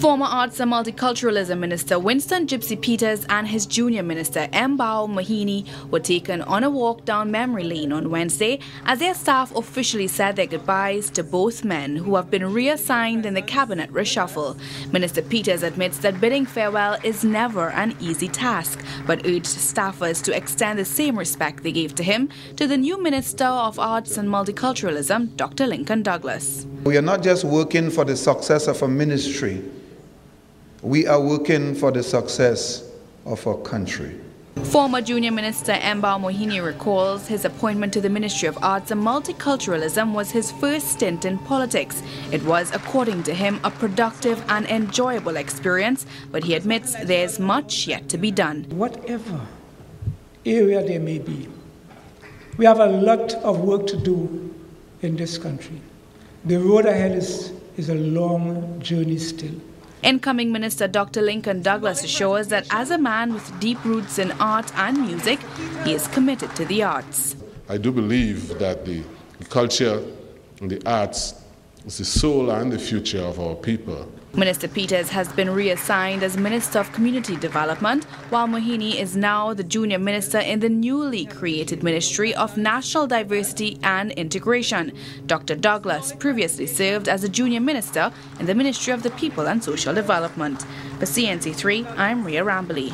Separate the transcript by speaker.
Speaker 1: Former Arts and Multiculturalism Minister Winston Gypsy Peters and his junior minister Embau Moheni were taken on a walk down memory lane on Wednesday as their staff officially said their goodbyes to both men who have been reassigned in the cabinet reshuffle. Minister Peters admits that bidding farewell is never an easy task, but urged staffers to extend the same respect they gave to him to the new Minister of Arts and Multiculturalism, Dr. Lincoln Douglas.
Speaker 2: We are not just working for the success of a ministry, we are working for the success of our country.
Speaker 1: Former Junior Minister Embau Moheni recalls his appointment to the Ministry of Arts and Multiculturalism was his first stint in politics. It was, according to him, a productive and enjoyable experience, but he admits there's much yet to be done.
Speaker 3: Whatever area there may be, we have a lot of work to do in this country. The road ahead is, is a long journey still.
Speaker 1: Incoming Minister Dr. Lincoln Douglas assures that as a man with deep roots in art and music, he is committed to the arts.
Speaker 4: I do believe that the culture and the arts is the soul and the future of our people.
Speaker 1: Minister Peters has been reassigned as Minister of Community Development, while Moheni is now the junior minister in the newly created Ministry of National Diversity and Integration. Dr. Douglas previously served as a junior minister in the Ministry of the People and Social Development. For CNC3, I'm Ria Rambly.